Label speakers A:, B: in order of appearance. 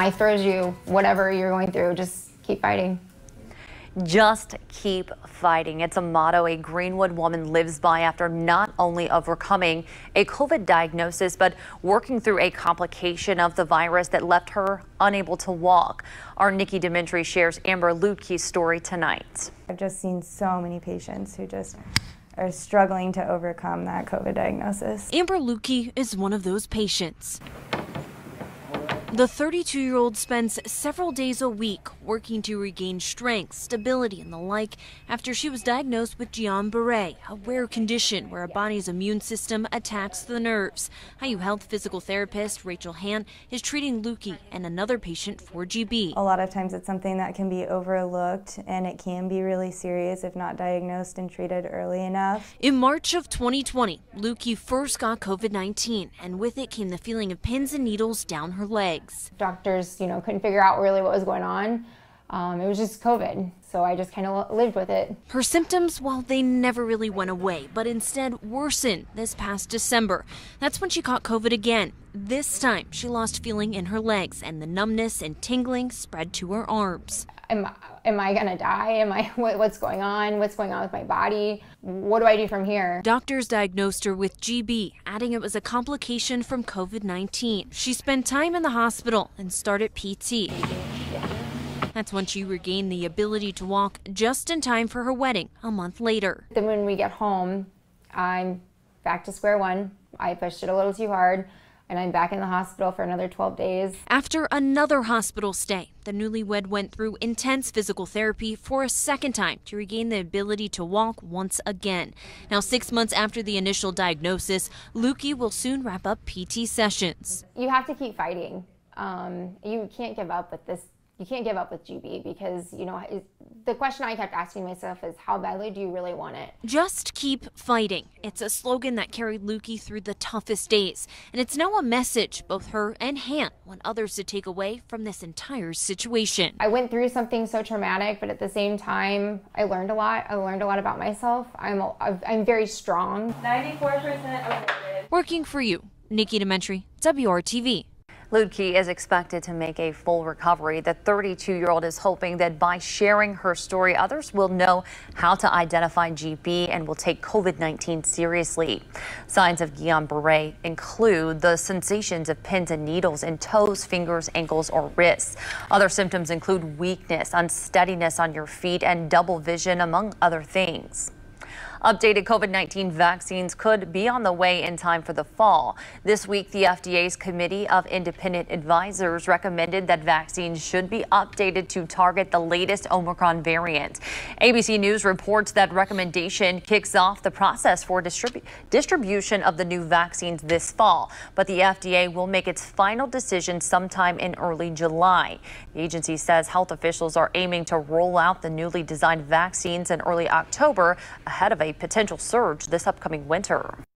A: Life throws you whatever you're going through, just keep fighting.
B: Just keep fighting. It's a motto a Greenwood woman lives by after not only overcoming a COVID diagnosis, but working through a complication of the virus that left her unable to walk. Our Nikki DeMentri shares Amber Lutke's story tonight.
C: I've just seen so many patients who just are struggling to overcome that COVID diagnosis.
D: Amber Lutke is one of those patients. The 32 year old spends several days a week working to regain strength, stability, and the like after she was diagnosed with Guillain Barre, a rare condition where a body's immune system attacks the nerves. IU Health physical therapist Rachel Hant is treating Lukey and another patient for GB.
C: A lot of times it's something that can be overlooked and it can be really serious if not diagnosed and treated early enough.
D: In March of 2020, Lukey first got COVID 19, and with it came the feeling of pins and needles down her leg legs.
A: Doctors, you know, couldn't figure out really what was going on. Um, it was just COVID, so I just kind of lived with it.
D: Her symptoms, well, they never really went away, but instead worsened this past December. That's when she caught COVID again. This time, she lost feeling in her legs, and the numbness and tingling spread to her arms.
A: Am, am I gonna die? Am I what, what's going on? What's going on with my body? What do I do from here?
D: Doctors diagnosed her with GB, adding it was a complication from COVID 19. She spent time in the hospital and started PT. That's when she regained the ability to walk just in time for her wedding a month later.
A: Then when we get home, I'm back to square one. I pushed it a little too hard and I'm back in the hospital for another 12 days.
D: After another hospital stay, the newlywed went through intense physical therapy for a second time to regain the ability to walk once again. Now, six months after the initial diagnosis, Lukey will soon wrap up PT sessions.
A: You have to keep fighting. Um, you can't give up with this you can't give up with GB because, you know, the question I kept asking myself is how badly do you really want it?
D: Just keep fighting. It's a slogan that carried Lukey through the toughest days. And it's now a message both her and Hant want others to take away from this entire situation.
A: I went through something so traumatic, but at the same time, I learned a lot. I learned a lot about myself. I'm, I'm very strong.
C: 94%
D: Working for you, Nikki DeMentri, WRTV.
B: Lutke is expected to make a full recovery. The 32-year-old is hoping that by sharing her story, others will know how to identify GB and will take COVID-19 seriously. Signs of Guillain-Barré include the sensations of pins and needles in toes, fingers, ankles, or wrists. Other symptoms include weakness, unsteadiness on your feet, and double vision, among other things. Updated COVID-19 vaccines could be on the way in time for the fall. This week, the FDA's Committee of Independent Advisors recommended that vaccines should be updated to target the latest Omicron variant. ABC News reports that recommendation kicks off the process for distribu distribution of the new vaccines this fall, but the FDA will make its final decision sometime in early July. The agency says health officials are aiming to roll out the newly designed vaccines in early October ahead of a potential surge this upcoming winter.